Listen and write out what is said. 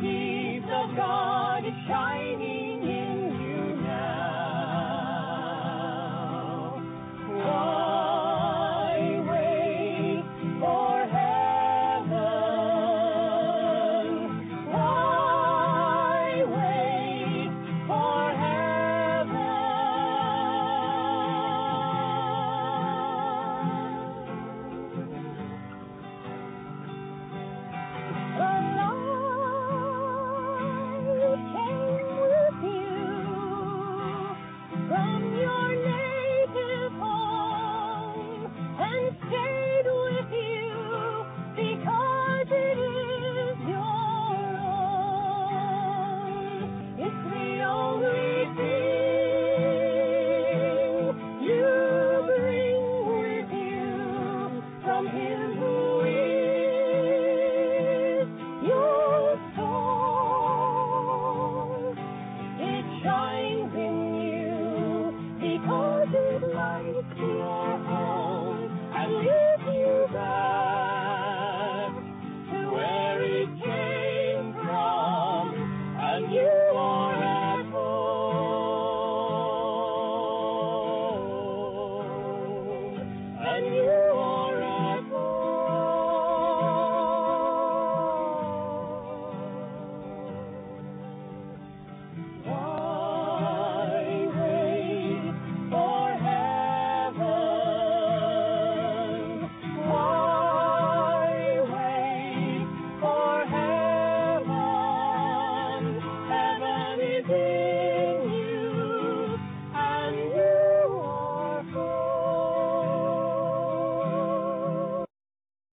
peace of God is shining.